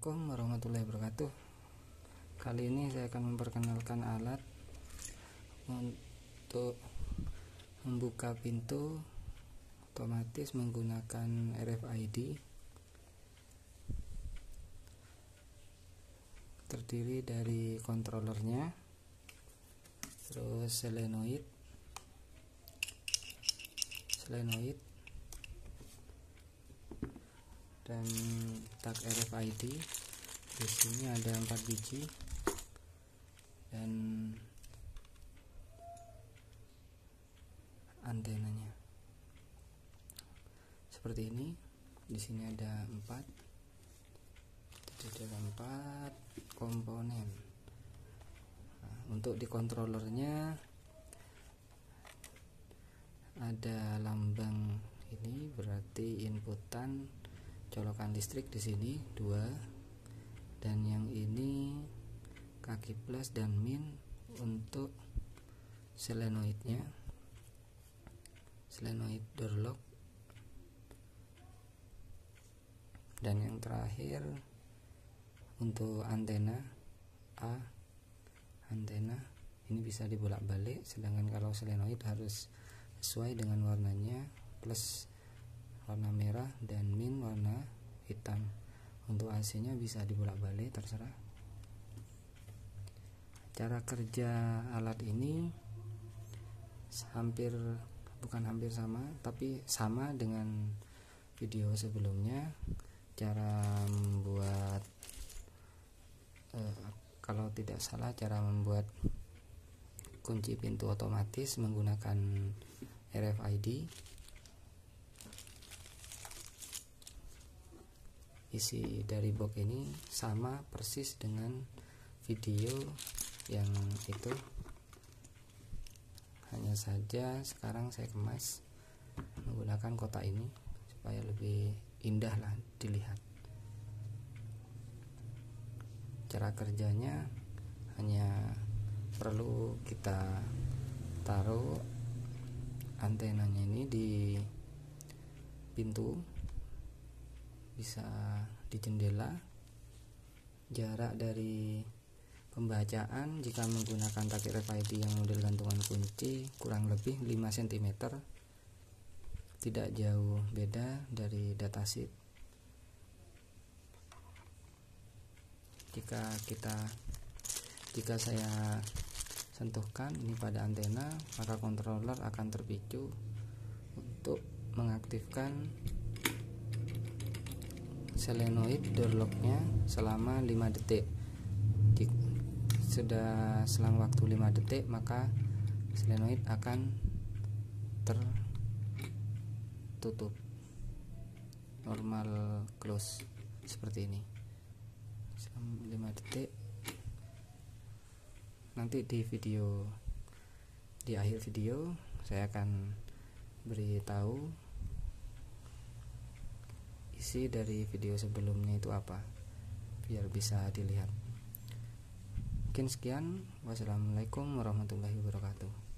Assalamualaikum warahmatullahi wabarakatuh. Kali ini saya akan memperkenalkan alat Untuk membuka pintu otomatis menggunakan RFID Terdiri dari kontrolernya Terus selenoid. Selenoid dan tag RFID di sini ada empat biji. Dan antenanya. Seperti ini. Di sini ada empat. Jadi ada empat komponen. Nah, untuk di controllernya ada lambang ini berarti inputan colokan listrik di sini dua. Dan yang ini kaki plus dan min untuk selenoidnya. Selenoid door lock. Dan yang terakhir untuk antena A antena. Ini bisa dibolak-balik sedangkan kalau selenoid harus sesuai dengan warnanya plus warna merah dan min warna hitam. Untuk AC nya bisa dibolak-balik terserah. Cara kerja alat ini hampir bukan hampir sama tapi sama dengan video sebelumnya. Cara membuat eh, kalau tidak salah cara membuat kunci pintu otomatis menggunakan RFID isi dari box ini sama persis dengan video yang itu. Hanya saja sekarang saya kemas menggunakan kotak ini supaya lebih indah lah dilihat. Cara kerjanya hanya perlu kita taruh antenanya ini di pintu bisa di jendela. Jarak dari pembacaan jika menggunakan takir RFID yang model gantungan kunci kurang lebih 5 cm tidak jauh beda dari datasheet jika kita jika saya sentuhkan ini pada antena maka controller akan terpicu untuk mengaktifkan selenoid door locknya selama 5 detik. Sudah selang waktu 5 detik maka selenoid akan tertutup. Normal close seperti ini. 5 detik. Nanti di video di akhir video saya akan beritahu isi dari video sebelumnya itu apa? Biar bisa dilihat. Mungkin sekian. Wassalamualaikum warahmatullahi wabarakatuh